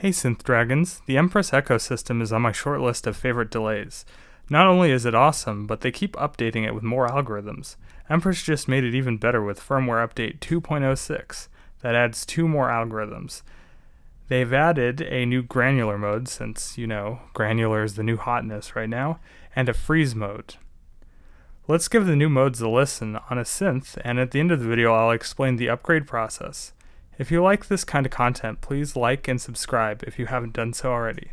Hey Synth Dragons, the Empress Echo system is on my short list of favorite delays. Not only is it awesome, but they keep updating it with more algorithms. Empress just made it even better with firmware update 2.06 that adds two more algorithms. They've added a new granular mode, since, you know, granular is the new hotness right now, and a freeze mode. Let's give the new modes a listen on a synth, and at the end of the video I'll explain the upgrade process. If you like this kind of content, please like and subscribe if you haven't done so already.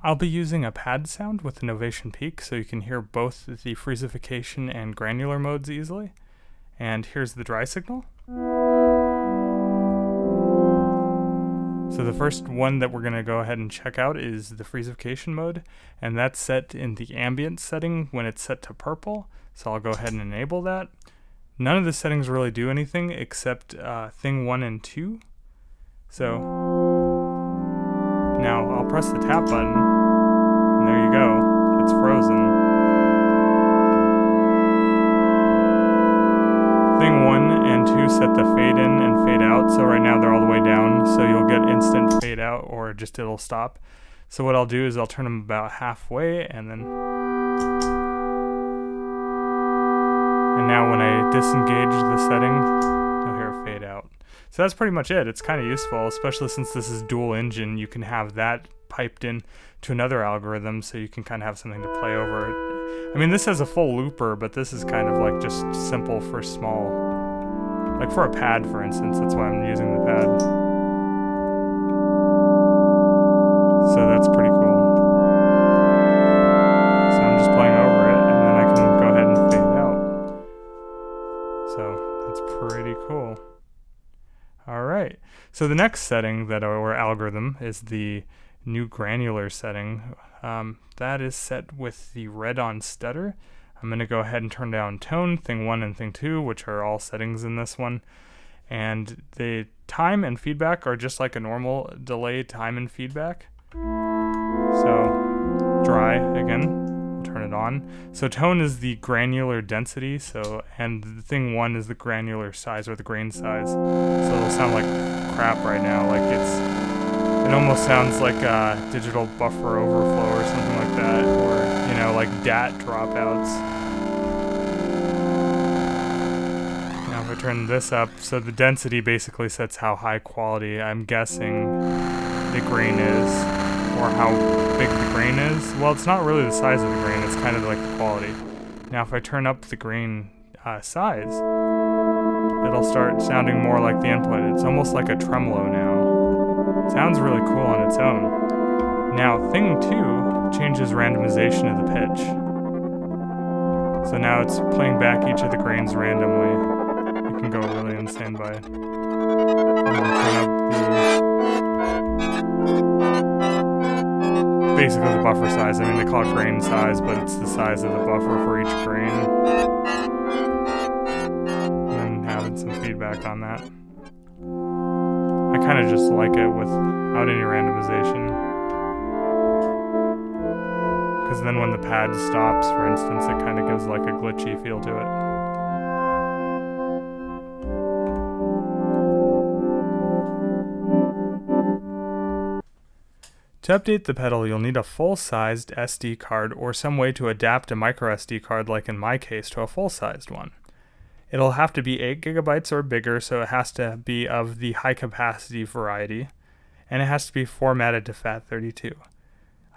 I'll be using a pad sound with Novation Peak so you can hear both the freezification and granular modes easily. And here's the dry signal. So the first one that we're going to go ahead and check out is the freezification mode, and that's set in the ambient setting when it's set to purple. So I'll go ahead and enable that. None of the settings really do anything except uh, thing 1 and 2. So now I'll press the tap button, and there you go, it's frozen. Thing 1 and 2 set the fade in and fade out, so right now they're all the way down, so you'll get instant fade out or just it'll stop. So what I'll do is I'll turn them about halfway and then and now when I disengage the setting, you'll hear it fade out. So that's pretty much it. It's kind of useful, especially since this is dual engine. You can have that piped in to another algorithm so you can kind of have something to play over it. I mean, this has a full looper, but this is kind of like just simple for small, like for a pad, for instance. That's why I'm using the pad. Pretty cool. All right. So the next setting that our algorithm is the new granular setting. Um, that is set with the red on stutter. I'm going to go ahead and turn down tone, thing 1 and thing 2, which are all settings in this one. And the time and feedback are just like a normal delay time and feedback. So dry again, turn it on. So tone is the granular density, so and the thing one is the granular size or the grain size. So it'll sound like crap right now, like it's it almost sounds like a digital buffer overflow or something like that, or you know, like DAT dropouts. Now if I turn this up, so the density basically sets how high quality I'm guessing the grain is or how big the grain is. Well, it's not really the size of the grain, it's kind of like the quality. Now if I turn up the grain uh, size, it'll start sounding more like the input. It's almost like a tremolo now. It sounds really cool on its own. Now thing 2 changes randomization of the pitch. So now it's playing back each of the grains randomly. You can go really insane by it. Basically the buffer size. I mean, they call it grain size, but it's the size of the buffer for each grain. And then having some feedback on that. I kind of just like it without any randomization. Because then when the pad stops, for instance, it kind of gives like a glitchy feel to it. To update the pedal, you'll need a full-sized SD card or some way to adapt a microSD card, like in my case, to a full-sized one. It'll have to be 8 gigabytes or bigger, so it has to be of the high-capacity variety, and it has to be formatted to FAT32.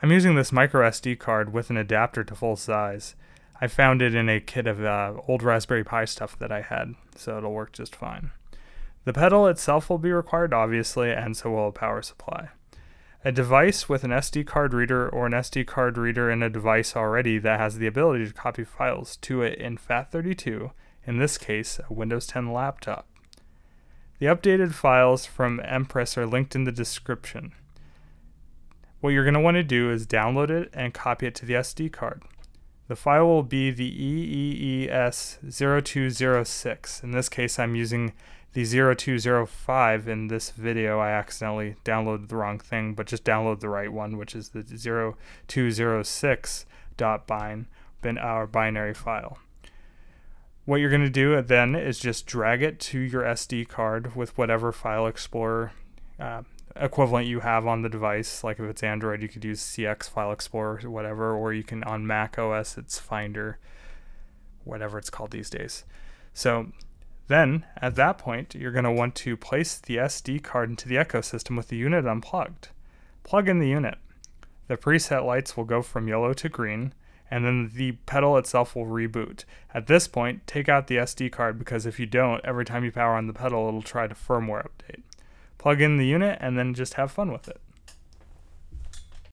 I'm using this microSD card with an adapter to full size. I found it in a kit of uh, old Raspberry Pi stuff that I had, so it'll work just fine. The pedal itself will be required, obviously, and so will a power supply. A device with an SD card reader or an SD card reader in a device already that has the ability to copy files to it in FAT32, in this case, a Windows 10 laptop. The updated files from Empress are linked in the description. What you're going to want to do is download it and copy it to the SD card. The file will be the EEES0206. In this case, I'm using the 0205 in this video, I accidentally downloaded the wrong thing, but just download the right one, which is the 0206.bin, bin, our binary file. What you're going to do then is just drag it to your SD card with whatever file explorer uh, equivalent you have on the device. Like if it's Android, you could use CX File Explorer or whatever, or you can on Mac OS, it's Finder, whatever it's called these days. So then at that point, you're going to want to place the SD card into the Echo system with the unit unplugged. Plug in the unit. The preset lights will go from yellow to green, and then the pedal itself will reboot. At this point, take out the SD card because if you don't, every time you power on the pedal, it'll try to firmware update. Plug in the unit and then just have fun with it.